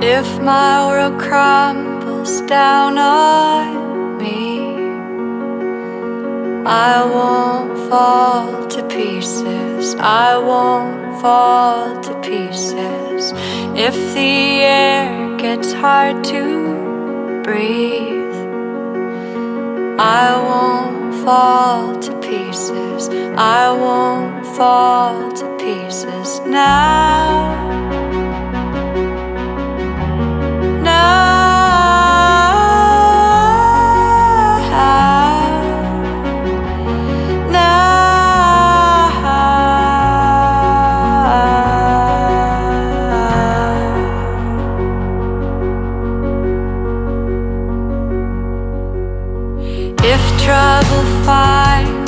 If my world crumbles down on me, I won't fall to pieces. I won't fall to pieces. If the air gets hard to breathe, I won't fall to pieces. I won't fall to pieces now. If trouble finds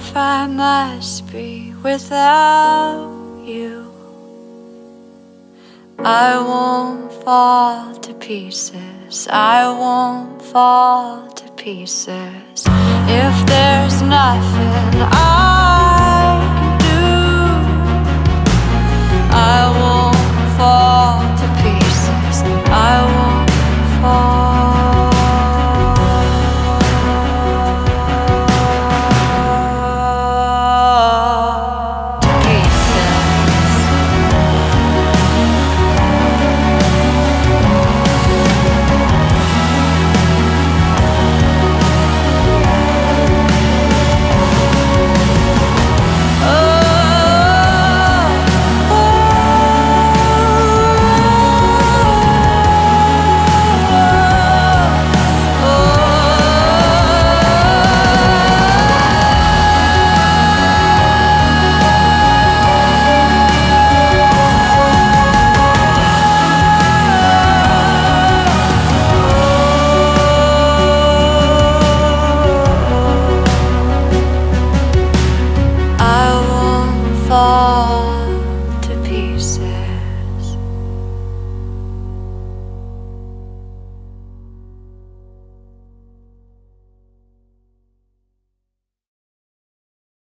If I must be without you, I won't fall to pieces. I won't fall to pieces. If there's nothing I